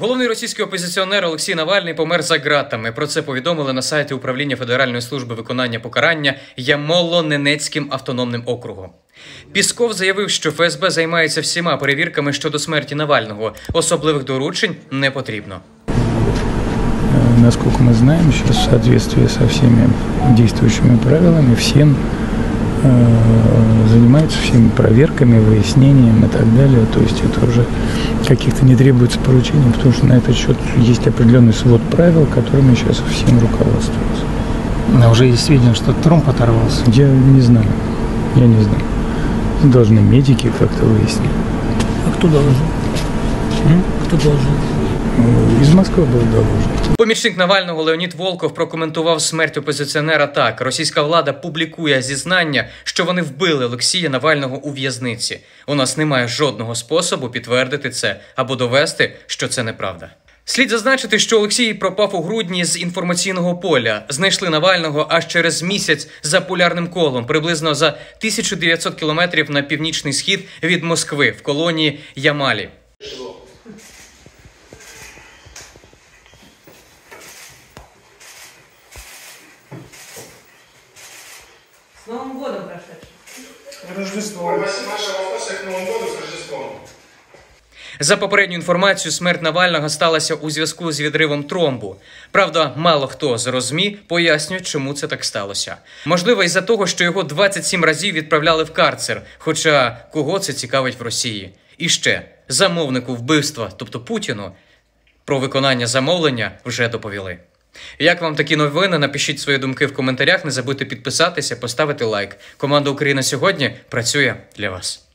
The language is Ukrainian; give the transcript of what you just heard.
Головний російський опозиціонер Олексій Навальний помер за ґратами. Про це повідомили на сайті управління Федеральної служби виконання покарання Ямоло-Ненецьким автономним округом. Пісков заявив, що ФСБ займається всіма перевірками щодо смерті Навального. Особливих доручень не потрібно. Э, Насколько мы знаем, сейчас в соответствии со всеми действующими правилами, всем э, занимаются всеми проверками, выяснением и так далее. То есть это уже каких-то не требуется поручений, потому что на этот счет есть определенный свод правил, которыми сейчас всем руководствуются. Но уже есть сведения, что Тромп оторвался. Я не знаю, я не знаю. Должны медики как-то выяснить. А кто должен? Кто должен? Э, Из Москвы был доложен. Помічник Навального Леонід Волков прокоментував смерть опозиціонера так: російська влада публікує зізнання, що вони вбили Олексія Навального у в'язниці. У нас немає жодного способу підтвердити це або довести, що це неправда. Слід зазначити, що Олексій пропав у грудні з інформаційного поля. Знайшли Навального аж через місяць за полярним колом, приблизно за 1900 кілометрів на північний схід від Москви в колонії Ямалі. Новым годом прошедшим. Рождество. Наши вопросы к Новому году с Рождеством. За попередню інформацію, смерть Навального сталася у зв'язку з відривом тромбу. Правда, мало хто з розмі пояснює, чому це так сталося. Можливо, із-за того, що його 27 разів відправляли в карцер. Хоча кого це цікавить в Росії? І ще замовнику вбивства, тобто Путіну, про виконання замовлення вже доповіли. Як вам такі новини? Напишіть свої думки в коментарях. Не забудьте підписатися, поставити лайк. Команда Україна сьогодні працює для вас.